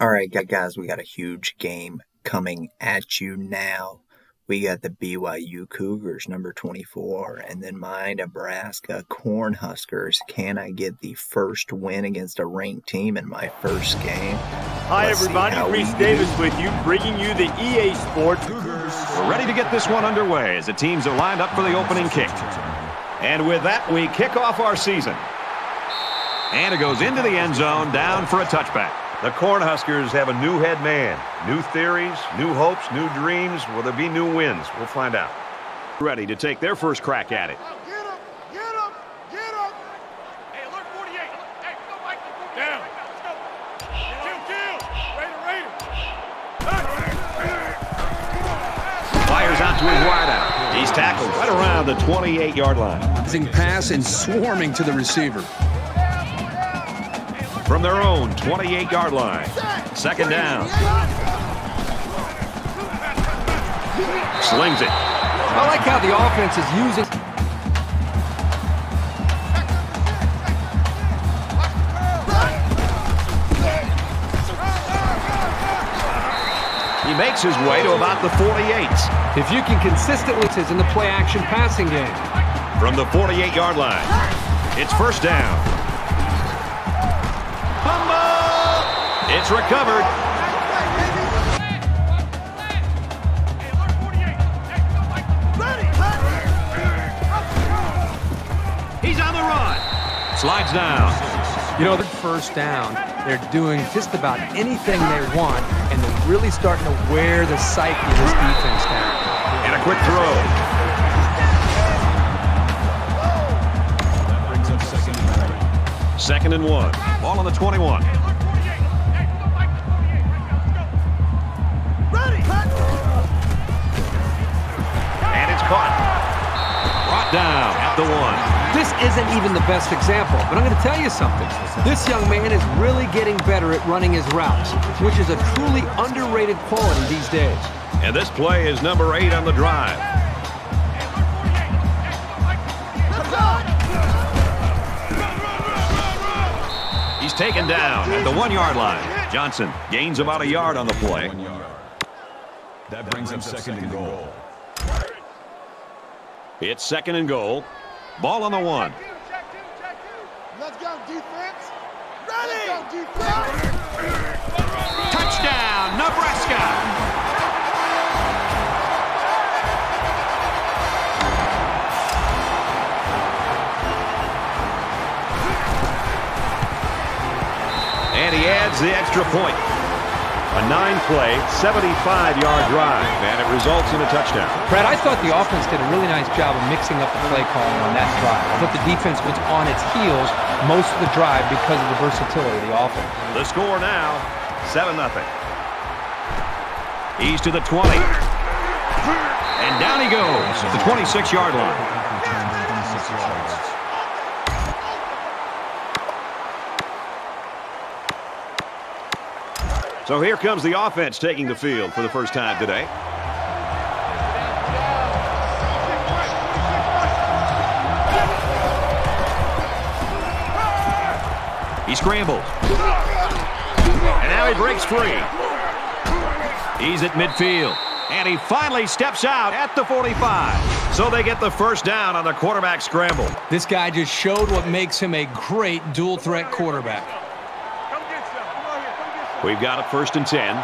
All right, guys, we got a huge game coming at you now. We got the BYU Cougars, number 24, and then my Nebraska Cornhuskers. Can I get the first win against a ranked team in my first game? Hi, Let's everybody. Reese Davis with you, bringing you the EA Sports Cougars. We're ready to get this one underway as the teams are lined up for the opening kick. And with that, we kick off our season. And it goes into the end zone, down for a touchback. The Cornhuskers have a new head man. New theories, new hopes, new dreams. Will there be new wins? We'll find out. Ready to take their first crack at it. Get him! Get him! Get him! Hey, alert 48. Hey, go Mike. Down. Let's go. Kill, kill. Raider, Raider. Fires out to his wideout. He's tackled right around the 28-yard line. Pass and swarming to the receiver from their own 28-yard line. Second down. Slings it. I like how the offense is using... He makes his way to about the 48. If you can consistently in the play-action passing game. From the 48-yard line, it's first down. It's recovered. He's on the run. Slides down. You know, the first down, they're doing just about anything they want, and they're really starting to wear the psyche of this defense down. And a quick throw. Second and one. Ball on the 21. Down at the one. This isn't even the best example, but I'm going to tell you something. This young man is really getting better at running his routes, which is a truly underrated quality these days. And this play is number eight on the drive. He's taken down at the one-yard line. Johnson gains about a yard on the play. That brings him second and goal. It's second and goal. Ball on the one. Let's go, defense. Ready. Let's go, defense. Touchdown, Nebraska. And he adds the extra point. A nine-play, 75-yard drive, and it results in a touchdown. Brad, I thought the offense did a really nice job of mixing up the play calling on that drive. I thought the defense was on its heels most of the drive because of the versatility of the offense. The score now, 7-0. He's to the 20. And down he goes, the 26-yard line. So here comes the offense taking the field for the first time today. He scrambles. And now he breaks free. He's at midfield. And he finally steps out at the 45. So they get the first down on the quarterback scramble. This guy just showed what makes him a great dual-threat quarterback. We've got a first and 10.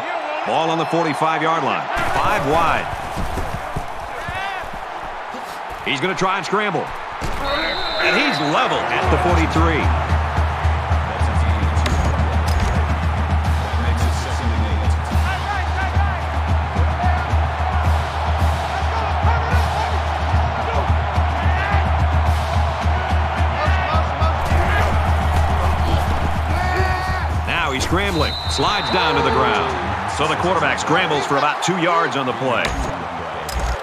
Ball on the 45-yard line. Five wide. He's going to try and scramble. And he's level at the 43. Scrambling, slides down to the ground. So the quarterback scrambles for about two yards on the play.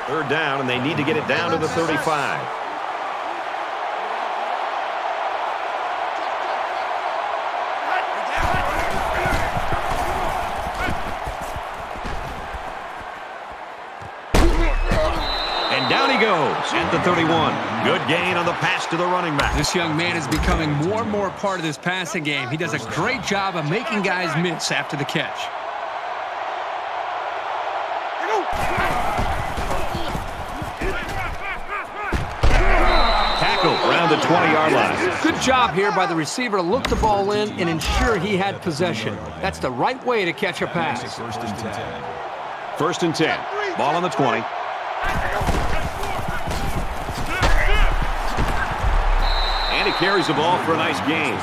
Third down, and they need to get it down to the 35. And down he goes at the 31. Good gain on the pass to the running back. This young man is becoming more and more part of this passing game. He does a great job of making guys miss after the catch. Tackle around the 20-yard line. Good job here by the receiver to look the ball in and ensure he had possession. That's the right way to catch a pass. First and 10. First and 10. Ball on the 20. Carries the ball for a nice gain.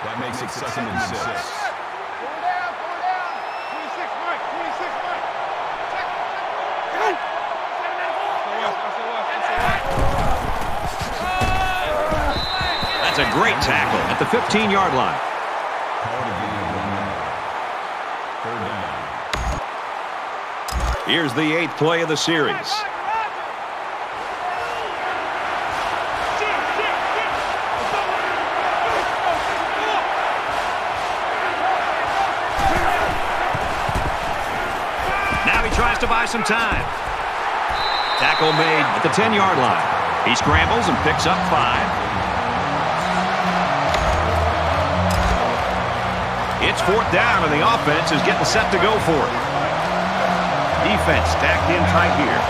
That makes it second and six. Four down, four down. 26, Mike. 26, Mike. That's a great tackle at the 15-yard line. Call it a gain of one yard. Third down. Here's the eighth play of the series. Some time. Tackle made at the 10-yard line. He scrambles and picks up five. It's fourth down, and the offense is getting set to go for it. Defense stacked in tight here.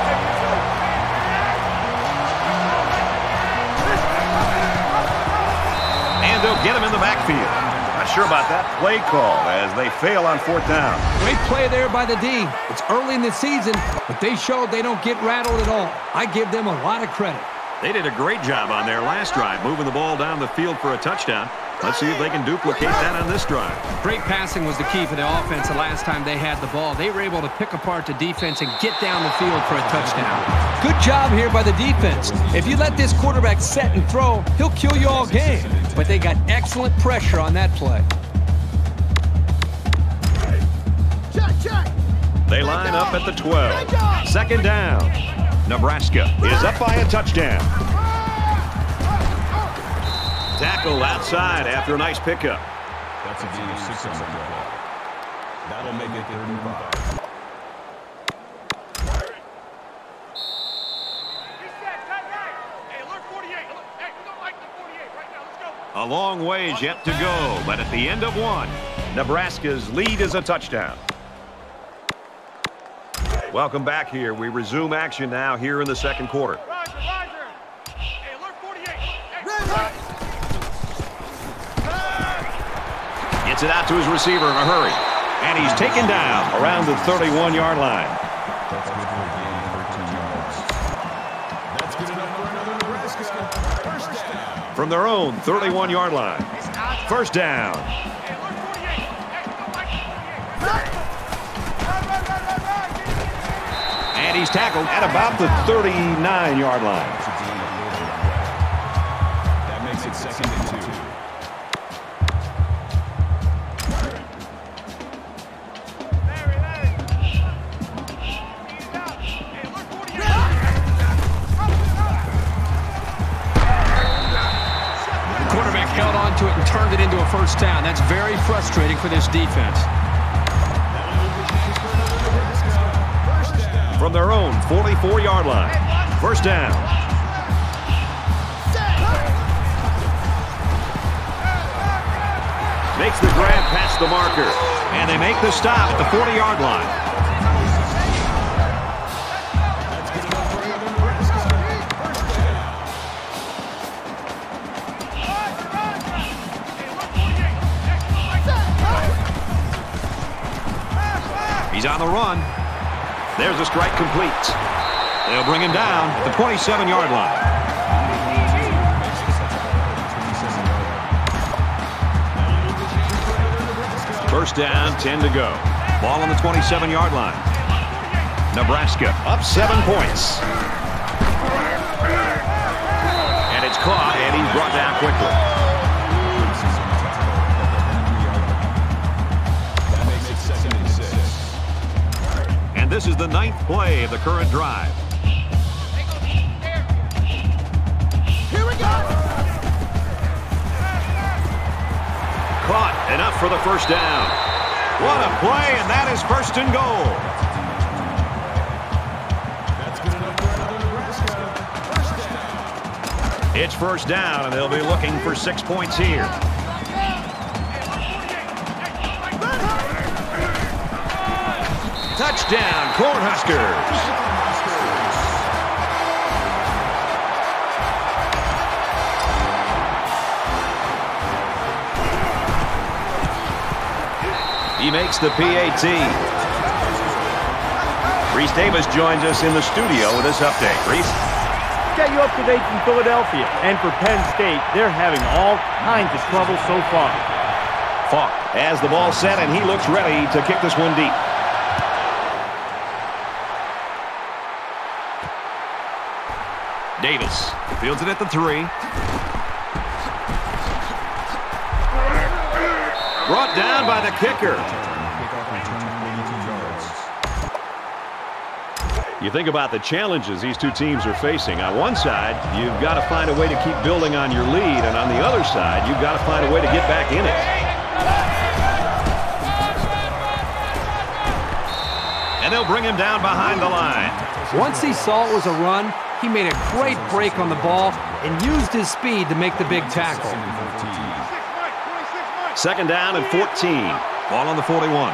And they'll get him in the backfield. Not sure about that play call as they fail on fourth down. Great play there by the D. It's early in the season, but they showed they don't get rattled at all. I give them a lot of credit. They did a great job on their last drive, moving the ball down the field for a touchdown. Let's see if they can duplicate that on this drive. Great passing was the key for the offense the last time they had the ball. They were able to pick apart the defense and get down the field for a touchdown. Good job here by the defense. If you let this quarterback set and throw, he'll kill you all game. But they got excellent pressure on that play. Check, check. They line up at the 12. Second down. Nebraska is up by a touchdown. Tackle outside after a nice pickup. That's a gain of six on the play. That'll make it third and. A long ways yet to go, but at the end of one, Nebraska's lead is a touchdown. Welcome back here. We resume action now here in the second quarter. Gets it out to his receiver in a hurry. And he's taken down around the 31-yard line. That's good for a gain of 13 yards. That's good enough for another Nebraska. First down. From their own 31-yard line. First down. hey, alert 48. Hey, don't like the 48. And he's tackled at about the 39-yard line. Turned it into a first down. That's very frustrating for this defense. From their own 44-yard line. First down. Makes the grab past the marker. And they make the stop at the 40-yard line. The run. There's a strike complete. They'll bring him down at the 27-yard line. First down, 10 to go. Ball on the 27-yard line. Nebraska up seven points. And it's caught, and he's brought down quickly. ninth play of the current drive. Here we go! Caught, enough for the first down. What a play, and that is first and goal. It's first down, and they'll be looking for six points here. Touchdown, Cornhuskers. He makes the PAT. Reese Davis joins us in the studio with this update. Reese? Get you up to date from Philadelphia. And for Penn State, they're having all kinds of trouble so far. Faulk has the ball set, and he looks ready to kick this one deep. Davis fields it at the three. Brought down by the kicker. You think about the challenges these two teams are facing. On one side, you've got to find a way to keep building on your lead, and on the other side, you've got to find a way to get back in it. And they'll bring him down behind the line. Once he saw it was a run, he made a great break on the ball and used his speed to make the big tackle. Second down and 14. Ball on the 41.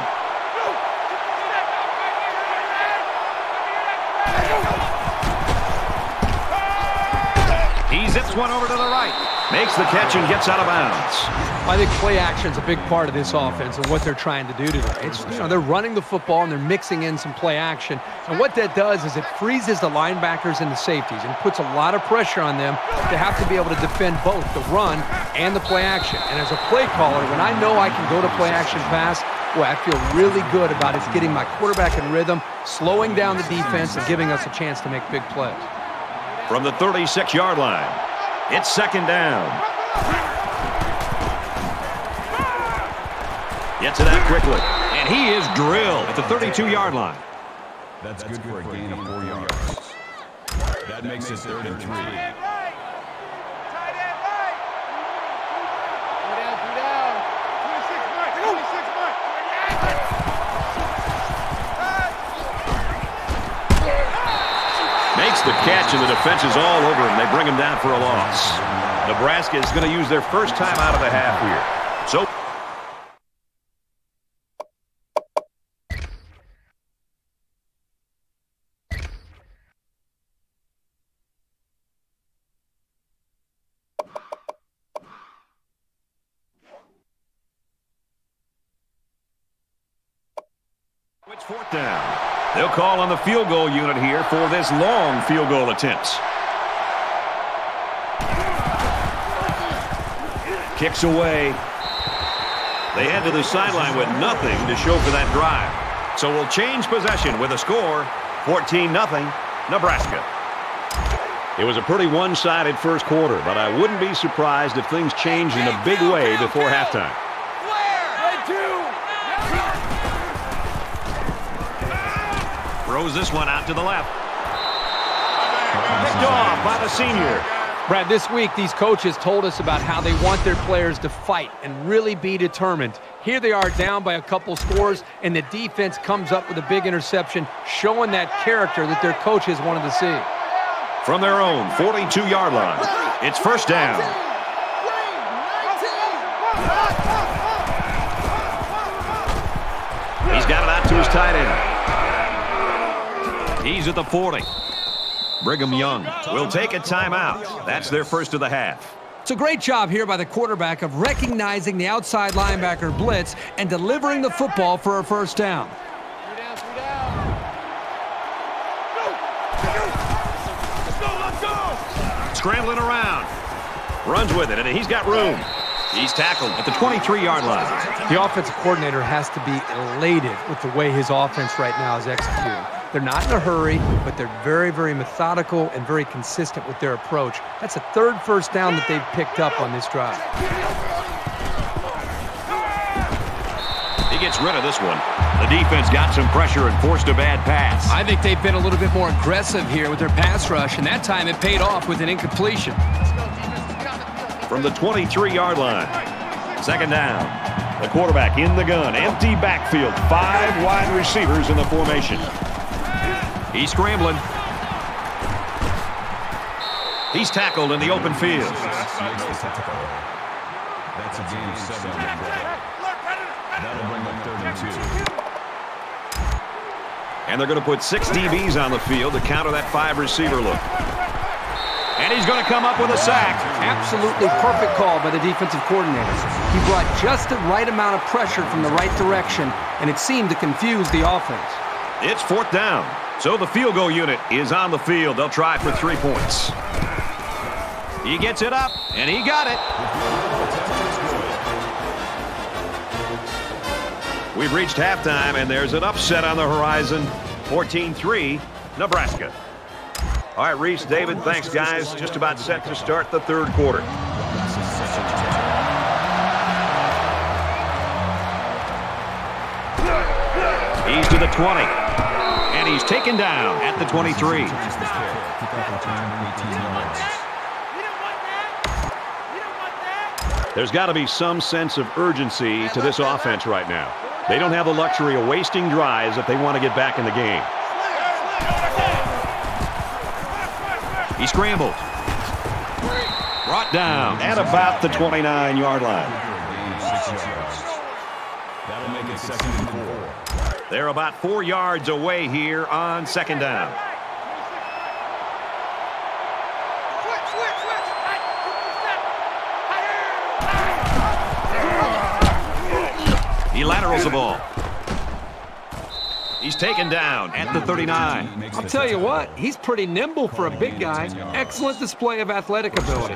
He zips one over to the right. Makes the catch and gets out of bounds. I think play action is a big part of this offense and what they're trying to do today. It's, you know, they're running the football and they're mixing in some play action. And what that does is it freezes the linebackers and the safeties and puts a lot of pressure on them to have to be able to defend both the run and the play action. And as a play caller, when I know I can go to play action pass, boy, I feel really good about it getting my quarterback in rhythm, slowing down the defense, and giving us a chance to make big plays. From the 36-yard line, it's second down. Gets to that quickly. And he is drilled at the 32-yard line. That's good for a gain of four yards. That makes it third and three. Makes the catch, and the defense is all over him. They bring him down for a loss. Nebraska is going to use their first time out of the half here. So It's fourth down. They'll call on the field goal unit here for this long field goal attempt. Kicks away. They head to the sideline with nothing to show for that drive. So we'll change possession with a score, 14-0, Nebraska. It was a pretty one-sided first quarter, but I wouldn't be surprised if things changed in a big way before halftime. Throws this one out to the left. Picked off by the senior. Brad, this week these coaches told us about how they want their players to fight and really be determined. Here they are down by a couple scores, and the defense comes up with a big interception, showing that character that their coaches wanted to see. From their own 42-yard line, it's first down. He's got it out to his tight end. He's at the 40. Brigham Young will take a timeout. That's their first of the half. It's a great job here by the quarterback of recognizing the outside linebacker blitz and delivering the football for a first down. Three down, three down. Scrambling around. Runs with it, and he's got room. He's tackled at the 23-yard line. The offensive coordinator has to be elated with the way his offense right now is executing. They're not in a hurry, but they're very, very methodical and very consistent with their approach. That's a third first down that they've picked up on this drive. He gets rid of this one. The defense got some pressure and forced a bad pass. I think they've been a little bit more aggressive here with their pass rush, and that time it paid off with an incompletion. From the 23-yard line. Second down. The quarterback in the gun. Empty backfield. Five wide receivers in the formation. He's scrambling. He's tackled in the open field. Makes the tackle. That's a gain of seven on the play. That'll bring up third and two. And they're going to put six DBs on the field to counter that five receiver look. And he's going to come up with a sack. Absolutely perfect call by the defensive coordinator. He brought just the right amount of pressure from the right direction, and it seemed to confuse the offense. It's fourth down. So the field goal unit is on the field. They'll try for three points. He gets it up, and he got it. We've reached halftime, and there's an upset on the horizon. 14-3, Nebraska. All right, Reese, David, thanks, guys. Just about set to start the third quarter. He's to the 20. And he's taken down at the 23. Keep up return 18 yards. There's got to be some sense of urgency to this offense right now. They don't have the luxury of wasting drives if they want to get back in the game. He scrambles. Brought down at about the 29-yard line. Gain of six yards. That'll make it second and four. They're about four yards away here on second down. He laterals the ball. He's taken down at the 39. I'll tell you what, he's pretty nimble for a big guy. Excellent display of athletic ability.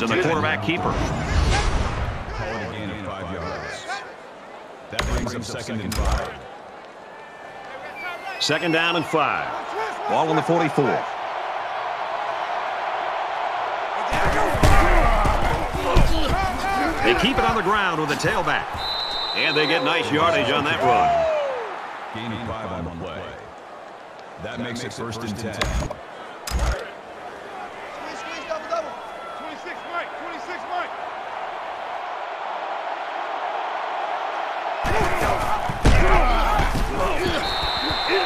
Five yards and the quarterback keeper. Call it a gain of five yards. That brings up second and five. Second down and five. Ball on the 44. They keep it on the ground with the tailback. And they get nice yardage on that run. Gaining five on the play. That makes it first and ten. Squeeze, squeeze, double, double. 26 Mike, 26 Mike.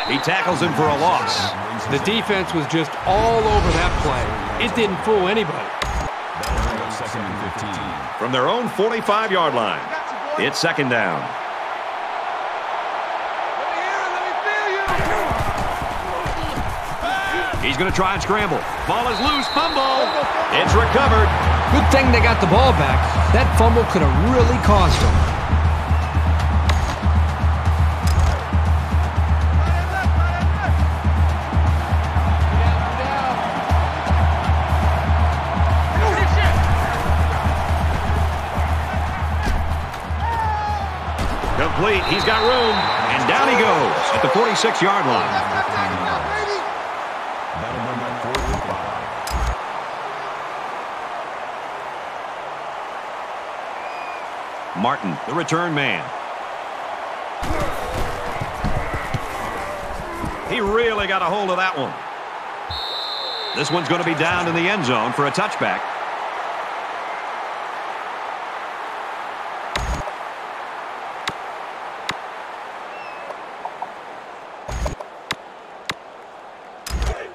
He tackles him for a loss. The defense was just all over that play. It didn't fool anybody. That'll bring up second and 15. From their own 45-yard line. It's second down. Let me hear it, let me feel you. He's going to try and scramble. Ball is loose. Fumble. It's recovered. Good thing they got the ball back. That fumble could have really cost them. Complete. He's got room. And down he goes at the 46-yard line. Martin, the return man. He really got a hold of that one. This one's going to be down in the end zone for a touchback.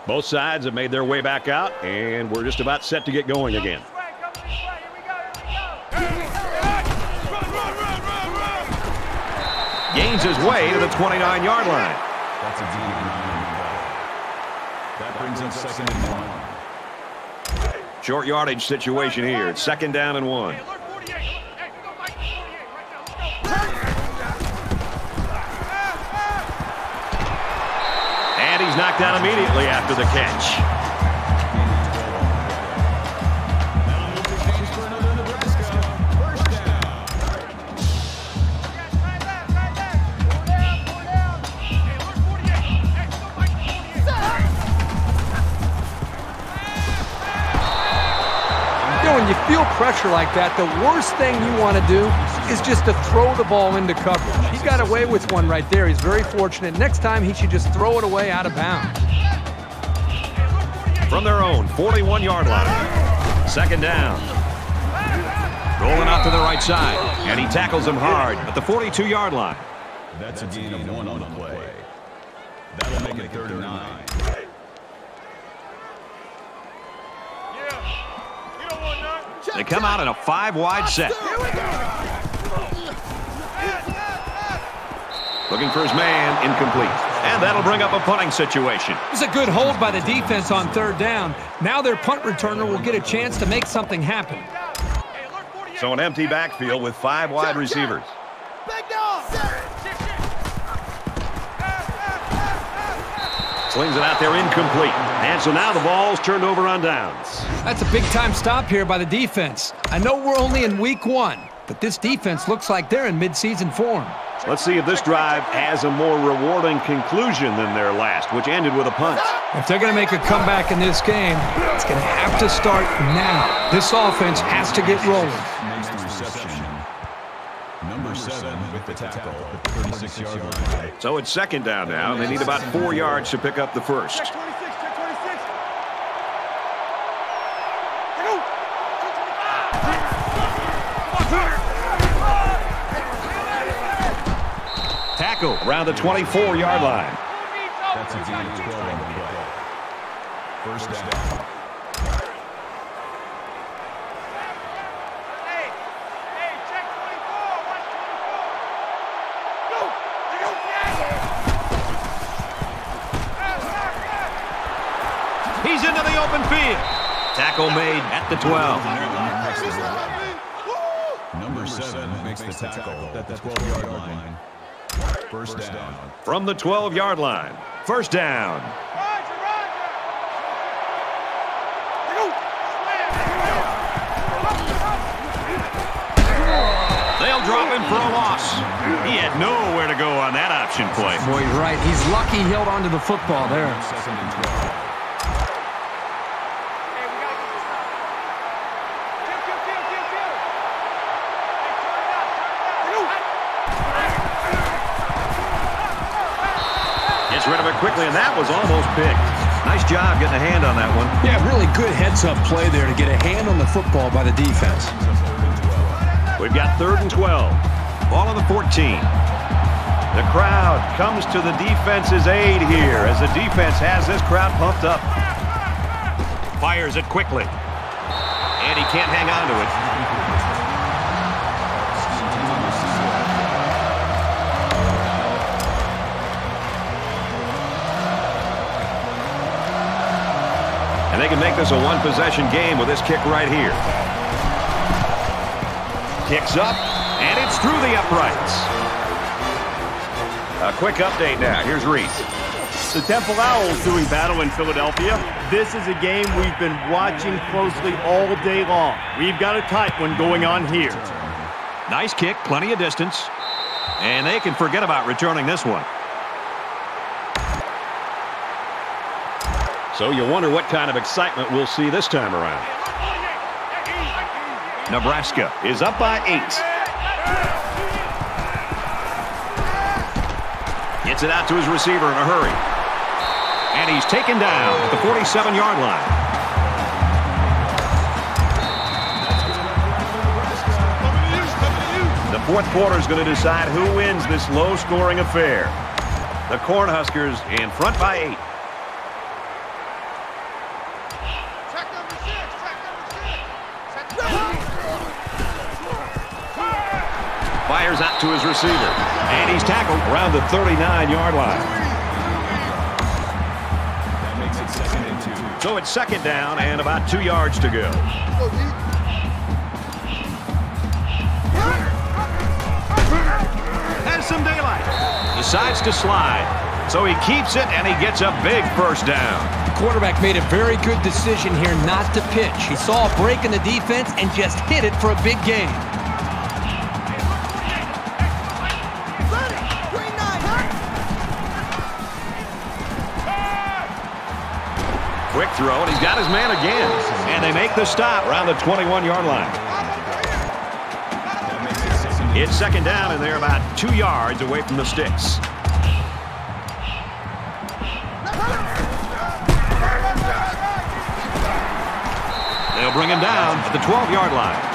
Both sides have made their way back out, and we're just about set to get going again. Gains his way to the 29-yard line. That's a gain of nine on the play. That brings up second and one. Short yardage situation here. It's second down and one. Mike 48. You know, when you feel pressure like that, the worst thing you want to do is just to throw the ball into coverage. He got away with one right there. He's very fortunate. Next time, he should just throw it away out of bounds. From their own 41-yard line. Second down. Rolling out to the right side. And he tackles him hard at the 42-yard line. That's a gain of one on the play. That'll make it third and nine. Yeah. You don't want none. They come out in a five-wide set. Looking for his man, incomplete. And that'll bring up a punting situation. It was a good hold by the defense on third down. Now their punt returner will get a chance to make something happen. Hey, alert 48. So an empty backfield with five wide receivers. Slings it out there incomplete. And so now the ball's turned over on downs. That's a big-time stop here by the defense. I know we're only in week one, but this defense looks like they're in midseason form. Let's see if this drive has a more rewarding conclusion than their last, which ended with a punt. If they're going to make a comeback in this game, it's going to have to start now. This offense has to get rolling. Makes the reception. Number seven with the tackle at the 36-yard line. So it's second down now, and they need about four yards to pick up the first. Tackle around the 24-yard line. That's a gain of 12 on the play. First down. Hey, hey, check 24. Watch 24. Go. Hey, go. He's into the open field. Tackle made at the 12. Number seven makes the tackle at the 12-yard line. First down. From the 12-yard line. First down. Roger, Roger. They'll drop him for a loss. He had nowhere to go on that option play. Boy, you're right. He's lucky he held onto the football there. Second and 12. Hey, we gotta get this stop. Kill, kill, kill, kill, kill. Hey, turn it out, turn it out. Gets rid of it quickly, and that was almost picked. Nice job getting a hand on that one. Yeah, really good heads-up play there to get a hand on the football by the defense. We've got third and 12. Ball on the 14. The crowd comes to the defense's aid here as the defense has this crowd pumped up. Fires it quickly. And he can't hang on to it. And they can make this a one-possession game with this kick right here. Kicks up, and it's through the uprights. A quick update now. Here's Reese. The Temple Owls doing battle in Philadelphia. This is a game we've been watching closely all day long. We've got a tight one going on here. Nice kick, plenty of distance. And they can forget about returning this one. So you wonder what kind of excitement we'll see this time around. Nebraska is up by eight. Gets it out to his receiver in a hurry. And he's taken down at the 47-yard line. The fourth quarter is going to decide who wins this low-scoring affair. The Cornhuskers in front by eight. Check number six, check number six. Check Fires out to his receiver. And he's tackled around the 39-yard line. That makes it second and two. So it's second down and about two yards to go. Has some daylight. Decides to slide. So he keeps it and he gets a big first down. The quarterback made a very good decision here not to pitch. He saw a break in the defense and just hit it for a big gain. Quick throw, and he's got his man again. And they make the stop around the 21-yard line. It's second down, and they're about two yards away from the sticks. They'll bring him down at the 12-yard line.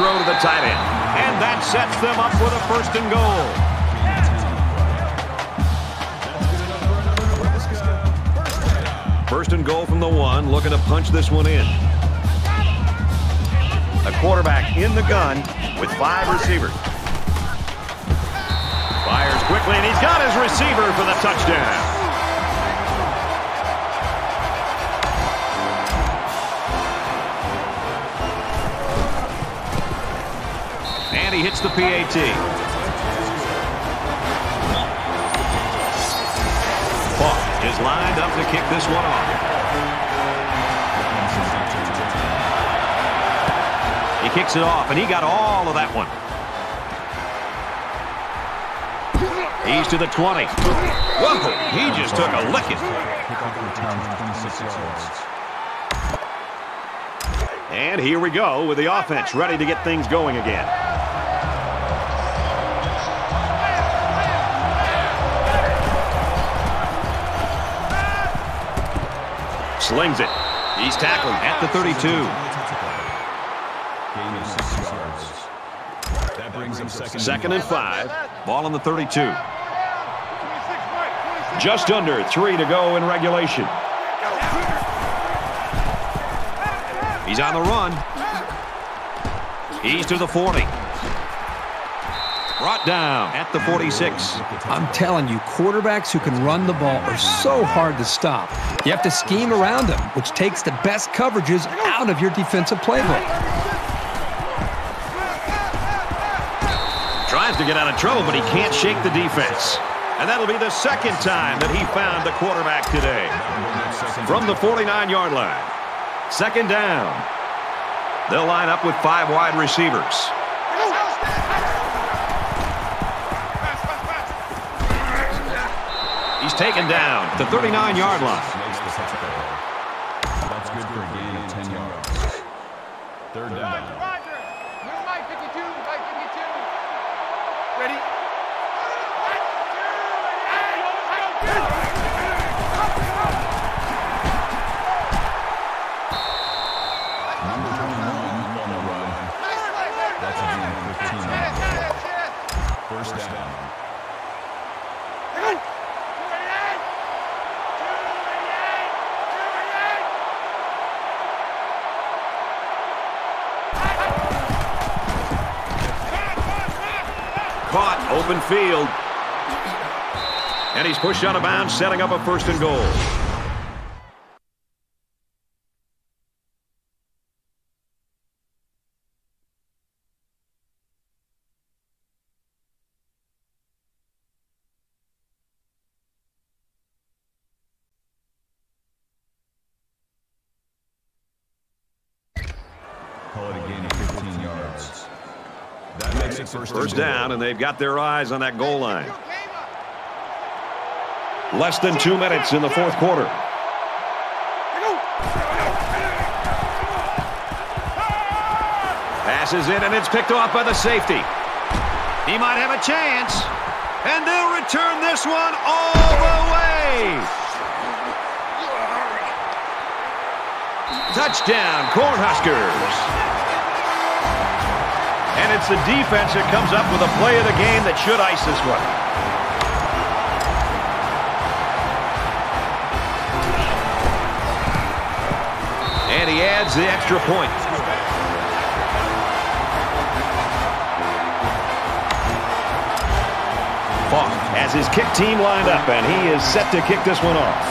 Throw to the tight end. And that sets them up with a first and goal. First and goal from the one, looking to punch this one in. A quarterback in the gun with five receivers. Fires quickly, and he's got his receiver for the touchdown. And he hits the PAT. Falk is lined up to kick this one off. He kicks it off, and he got all of that one. He's to the 20. Whoa, he just took a licking. Kickoff return 26 yards. And here we go with the offense ready to get things going again. Slings it. He's tackled at the 32. Gain of six yards. That brings him second. Second and five. Ball on the 32. 26 right, 26. Just under three to go in regulation. He's on the run. He's to the 40. Brought down at the 46. I'm telling you, quarterbacks who can run the ball are so hard to stop. You have to scheme around them, which takes the best coverages out of your defensive playbook. Tries to get out of trouble, but he can't shake the defense. And that'll be the second time that he found the quarterback today. From the 49-yard line. Second down. They'll line up with five wide receivers. Taken down the 39-yard line. Open field. And he's pushed out of bounds, setting up a first and goal. Call it a gain of 15 yards. That makes it first, First down, and they've got their eyes on that goal line. Less than two minutes in the fourth quarter. Passes in, and it's picked off by the safety. He might have a chance. And they'll return this one all the way. Touchdown, Cornhuskers. And it's the defense that comes up with a play of the game that should ice this one. And he adds the extra point. Falk has his kick team lined up, and he is set to kick this one off.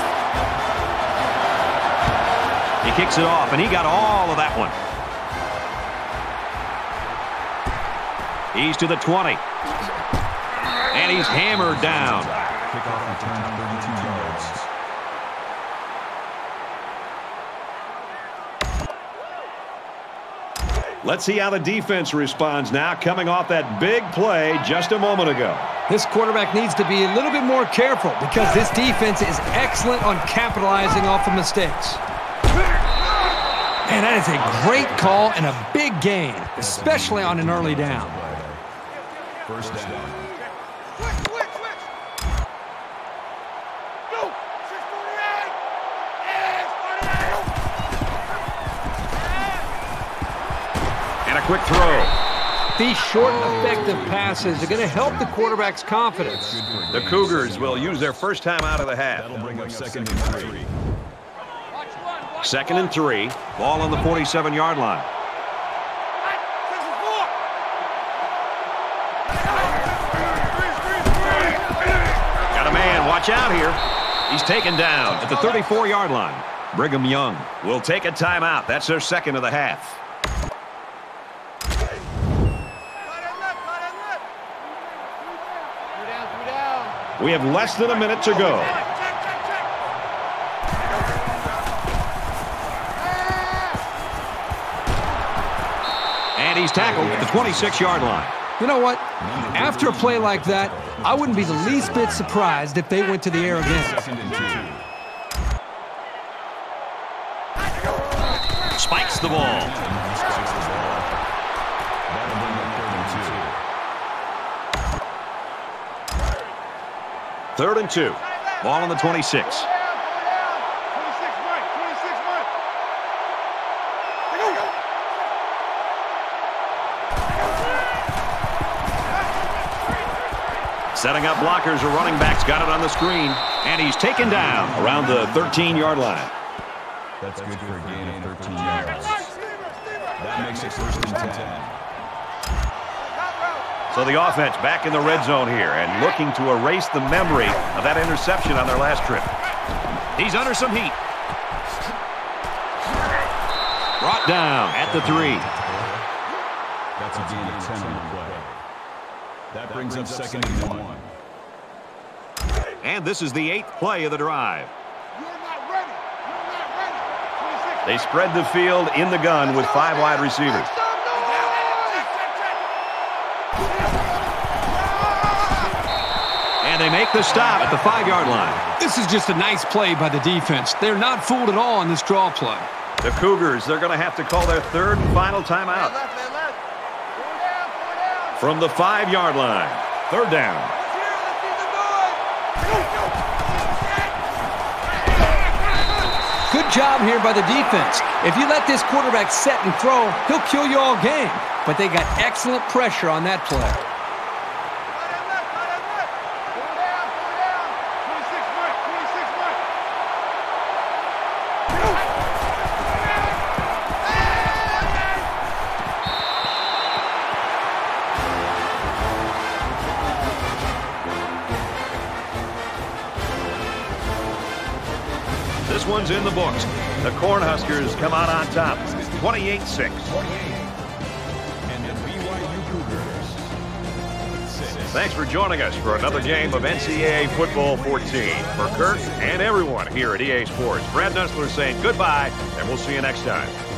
He kicks it off, and he got all of that one. He's to the 20. And he's hammered down. Kickoff return 32 yards. Let's see how the defense responds now, coming off that big play just a moment ago. This quarterback needs to be a little bit more careful because this defense is excellent on capitalizing off of mistakes. And that is a great call and a big gain, especially on an early down. First down. Switch, switch, switch. Go. 648. And 48. And a quick throw. These short, effective passes are going to help the quarterback's confidence. The Cougars will use their first time out of the half. That'll bring up second and three. Second and three. Ball on the 47-yard line. Watch out here. He's taken down at the 34-yard line. Brigham Young will take a timeout. That's their second of the half. We have less than a minute to go. And he's tackled at the 26-yard line. You know what? After a play like that, I wouldn't be the least bit surprised if they went to the air again. Spikes the ball. Third and two. Ball on the 26. Setting up blockers. A running back's got it on the screen. And he's taken down around the 13-yard line. That's good for a gain of 13 yards. That makes it first and 10. So the offense back in the red zone here and looking to erase the memory of that interception on their last trip. He's under some heat. Brought down at the three. That's a gain of 10 on the play. That brings up second and one. And this is the eighth play of the drive. You're not ready. You're not ready. 26 They spread the field in the gun with five wide receivers. And they make the stop at the five-yard line. This is just a nice play by the defense. They're not fooled at all on this draw play. The Cougars, they're going to have to call their third and final timeout. From the five-yard line, third down. Good job here by the defense. If you let this quarterback set and throw, he'll kill you all game. But they got excellent pressure on that play. One's in the books. The Cornhuskers come out on top, 28-6. And the BYU Cougars. Six. Thanks for joining us for another game of NCAA Football 14. For Kirk and everyone here at EA Sports, Brad Nessler saying goodbye, and we'll see you next time.